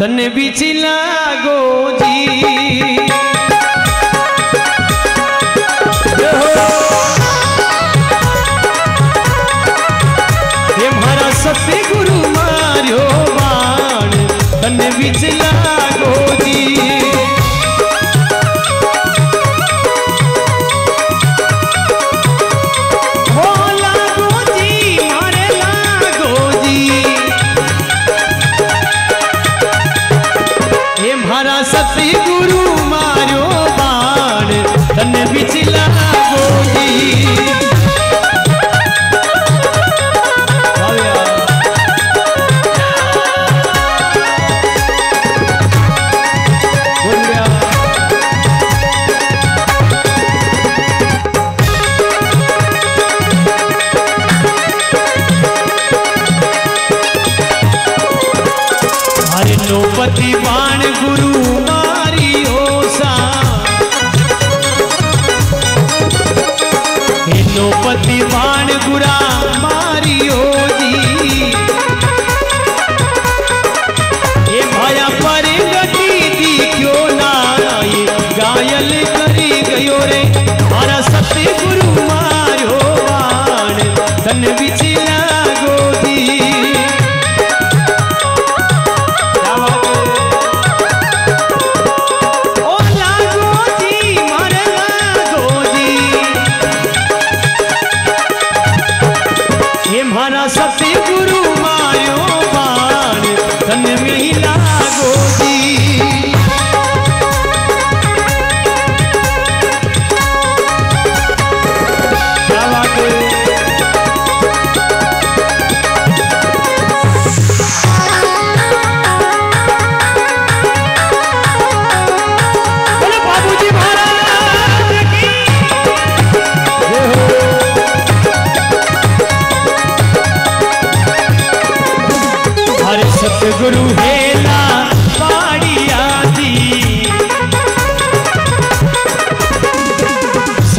तन बिचला सत्य गुरु मारियो बाण तन बिचला सतगुरु मारो बाण तन बिचला गोदी घायल करी गयो रे। सत्य सतगुरु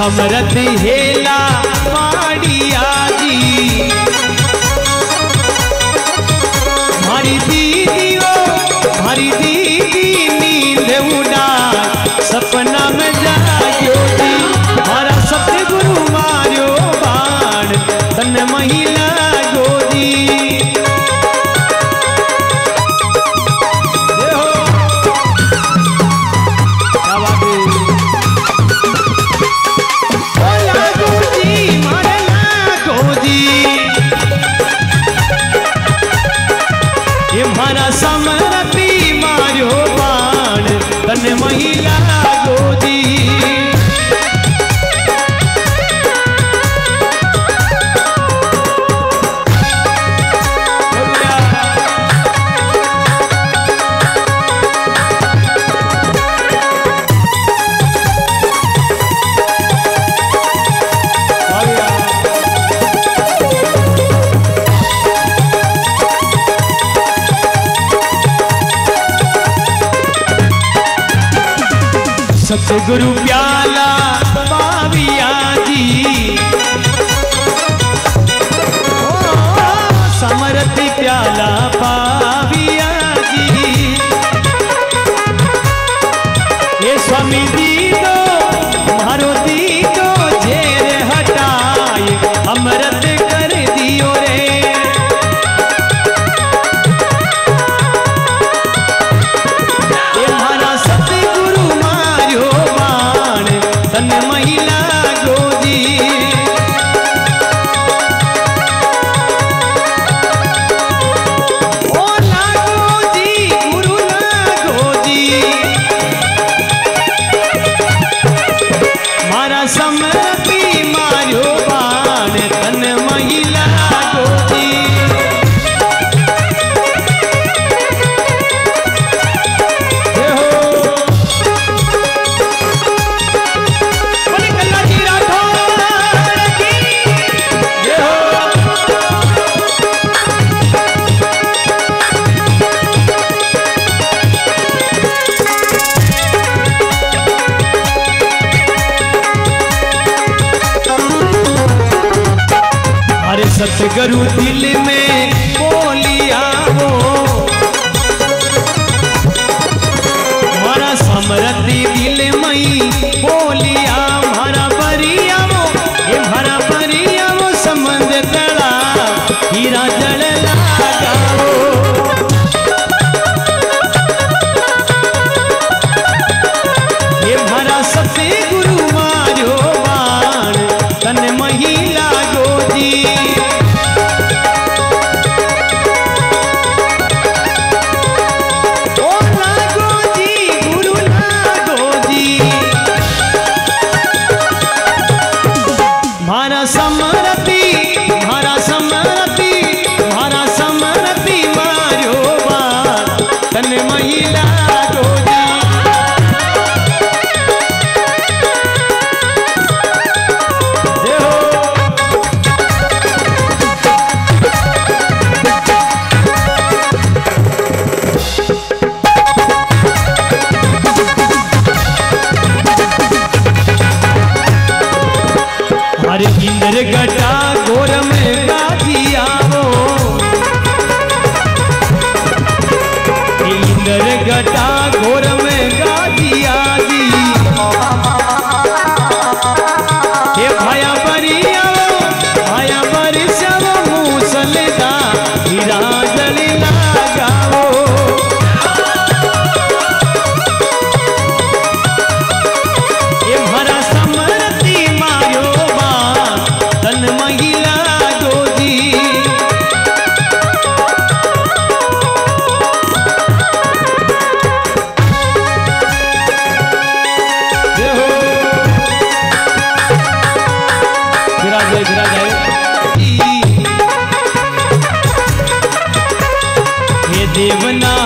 समरथ हेला माड़िया जी हरी दीदी ओ हरी दीदी नींद उड़ा। सपना में जायो जी हरा गुरु मारो बाण। तन मही सतगुरु प्यार सतगुरु दिल में बोलिया हो। मारा समरथ हे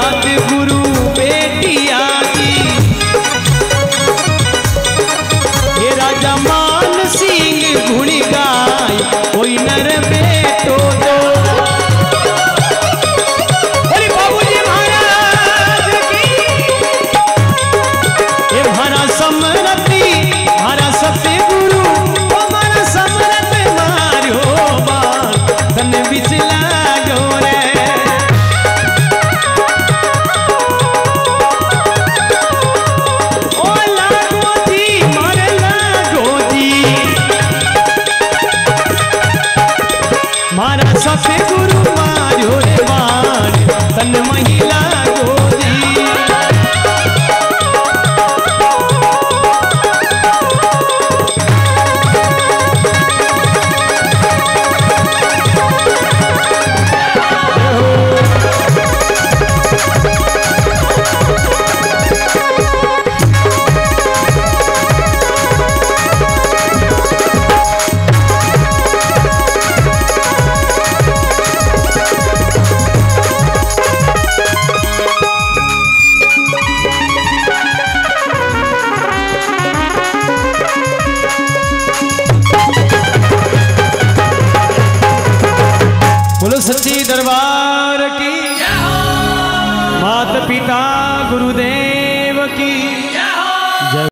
दरबार